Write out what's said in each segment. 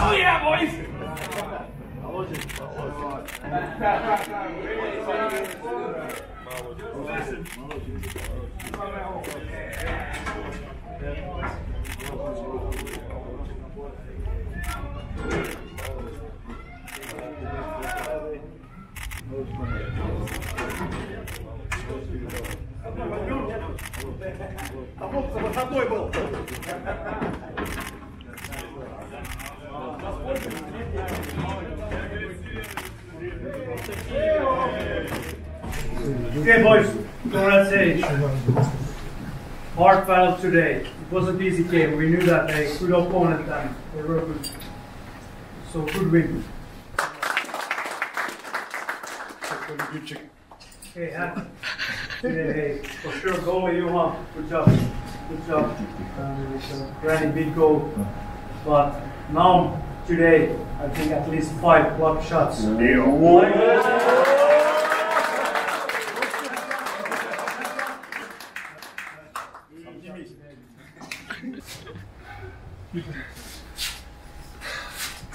Oh, Listen. Работа за тобой был. Okay, boys, congrats. Hard battle today. It wasn't easy game. We knew that they good opponent and they were good. So good win. Okay, happy. Hey, for sure, goalie Johan, good job. Good job. Um, it's a granny big goal. But now, today, I think at least five block shots.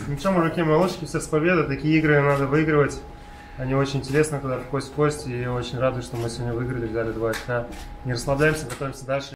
Ничего, мужики, молодчики, все с победой. Такие игры надо выигрывать. Они очень интересны, когда в в кость. И очень рад, что мы сегодня выиграли, взяли два очка. Не расслабляемся, готовимся дальше.